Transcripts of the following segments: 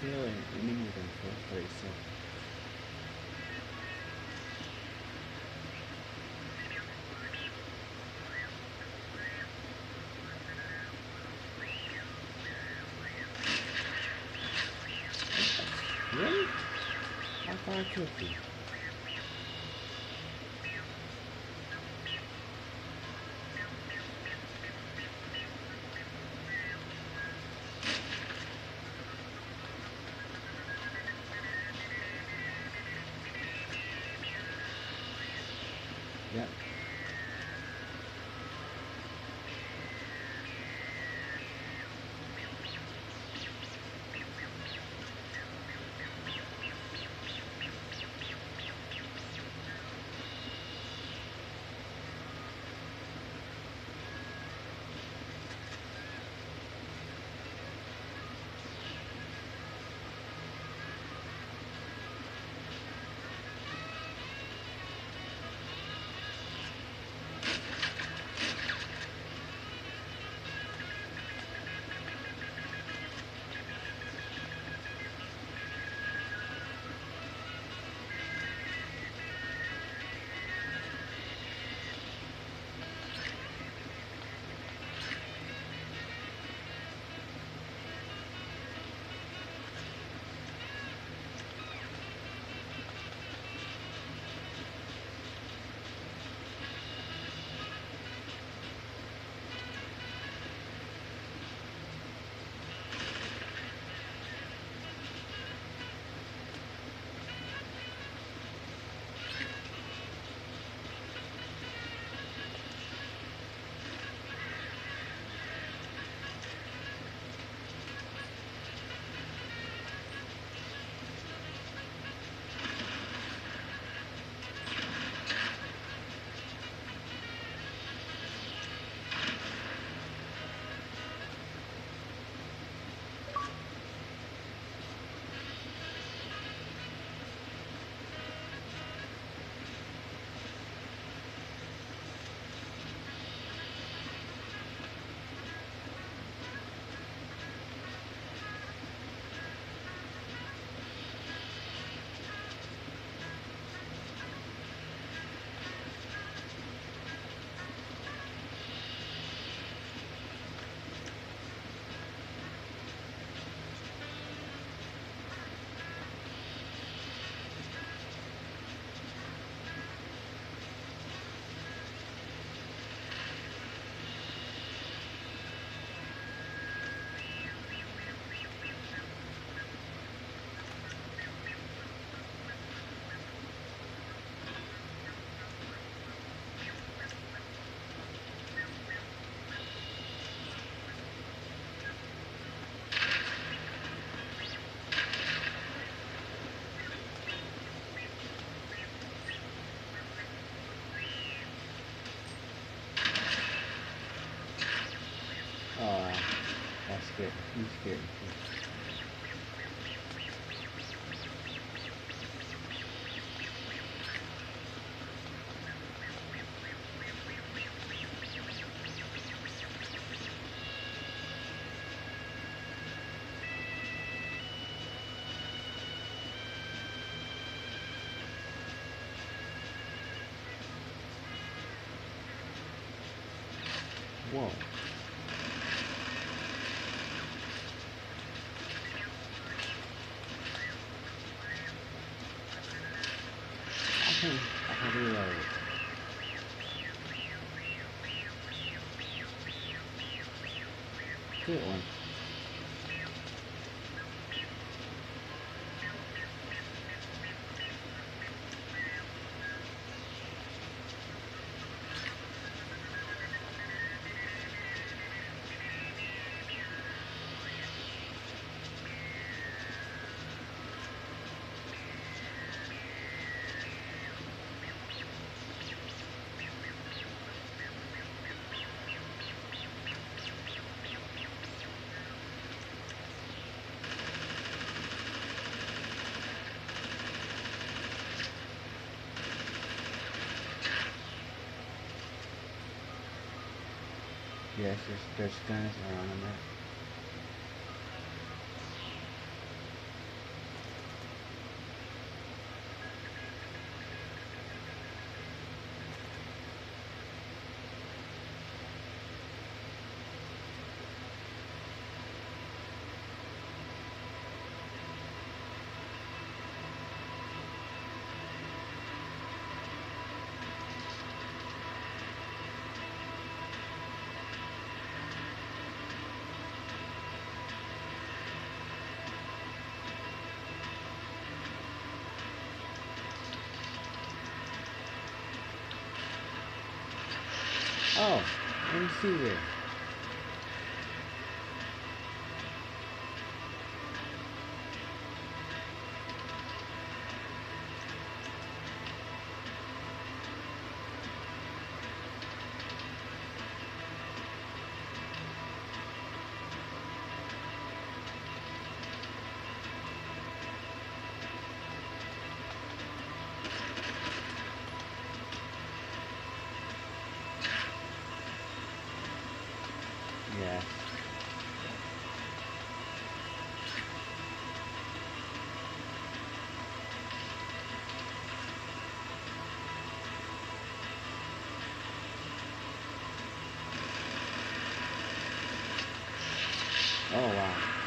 feel an eating with them soon. Really? How far could be? Yep. Good. He's good. Whoa. Good one. Yes, there's, there's guns around on that. Let me see there. Yeah. Oh wow.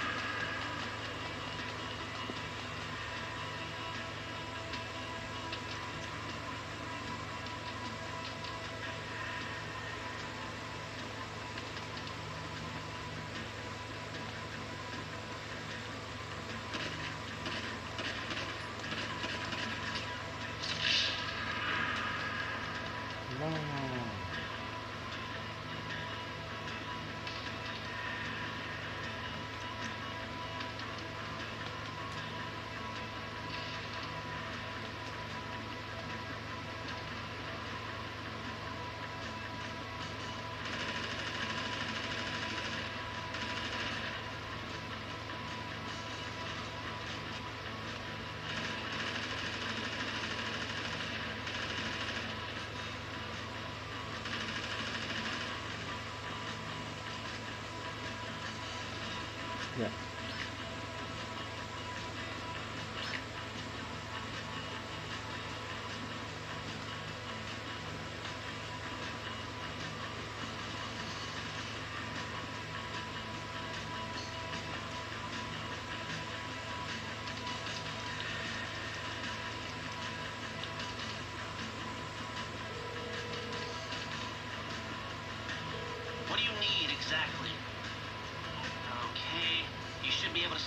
Yeah.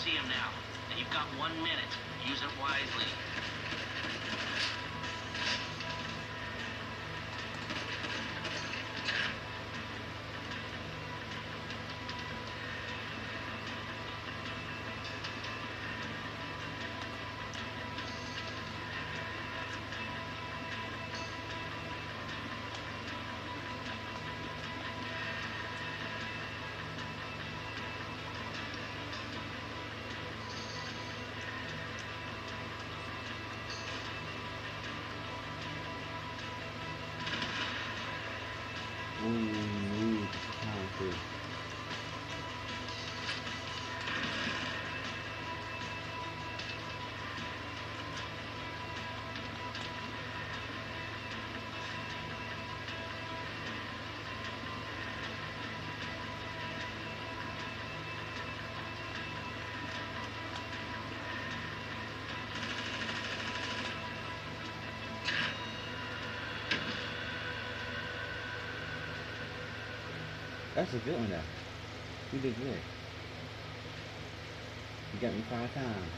See him now. And you've got one minute. Use it wisely. Ooh, That's a good one though. You did good. You got me five times.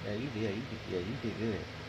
Yeah, you did. Yeah, you did. Yeah, you did good.